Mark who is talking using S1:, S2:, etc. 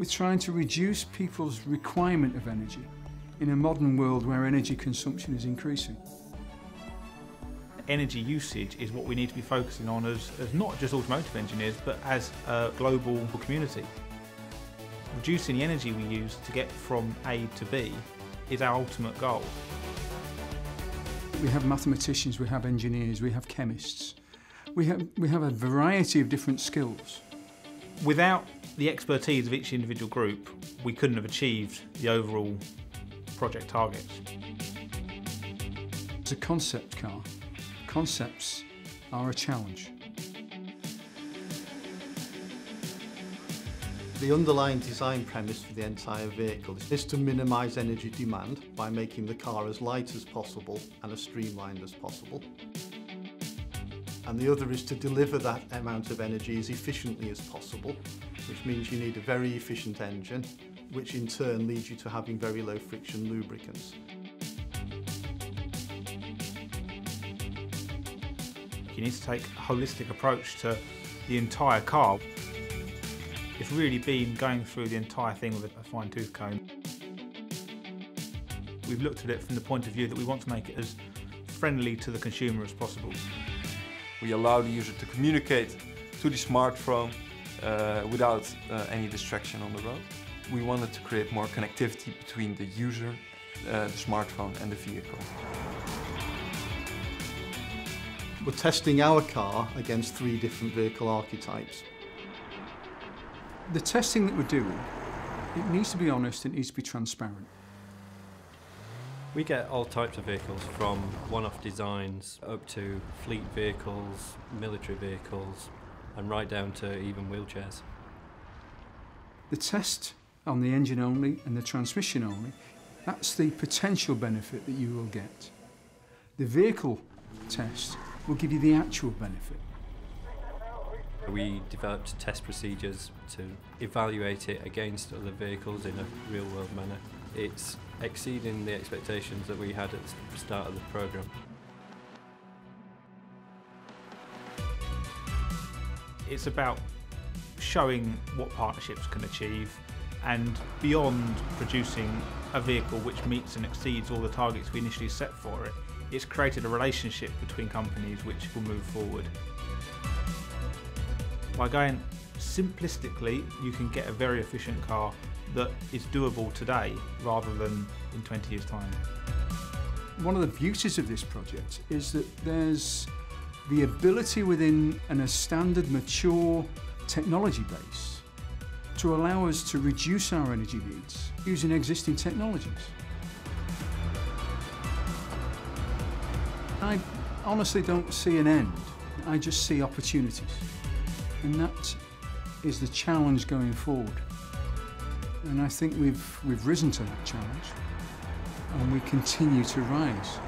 S1: We're trying to reduce people's requirement of energy in a modern world where energy consumption is increasing.
S2: Energy usage is what we need to be focusing on as, as not just automotive engineers, but as a global community. Reducing the energy we use to get from A to B is our ultimate goal.
S1: We have mathematicians, we have engineers, we have chemists. We have, we have a variety of different skills.
S2: Without the expertise of each individual group, we couldn't have achieved the overall project targets.
S1: It's a concept car. Concepts are a challenge.
S3: The underlying design premise for the entire vehicle is to minimise energy demand by making the car as light as possible and as streamlined as possible. And the other is to deliver that amount of energy as efficiently as possible, which means you need a very efficient engine, which in turn leads you to having very low friction lubricants.
S2: You need to take a holistic approach to the entire car. It's really been going through the entire thing with a fine tooth comb. We've looked at it from the point of view that we want to make it as friendly to the consumer as possible.
S4: We allow the user to communicate to the smartphone uh, without uh, any distraction on the road. We wanted to create more connectivity between the user, uh, the smartphone and the vehicle.
S3: We're testing our car against three different vehicle archetypes.
S1: The testing that we're doing, it needs to be honest, it needs to be transparent.
S5: We get all types of vehicles from one-off designs up to fleet vehicles, military vehicles and right down to even wheelchairs.
S1: The test on the engine only and the transmission only, that's the potential benefit that you will get. The vehicle test will give you the actual benefit.
S5: We developed test procedures to evaluate it against other vehicles in a real world manner. It's exceeding the expectations that we had at the start of the programme.
S2: It's about showing what partnerships can achieve and beyond producing a vehicle which meets and exceeds all the targets we initially set for it, it's created a relationship between companies which will move forward. By going simplistically, you can get a very efficient car that is doable today rather than in 20 years' time.
S1: One of the beauties of this project is that there's the ability within an, a standard, mature technology base to allow us to reduce our energy needs using existing technologies. I honestly don't see an end. I just see opportunities. And that is the challenge going forward. And I think we've, we've risen to that challenge and we continue to rise.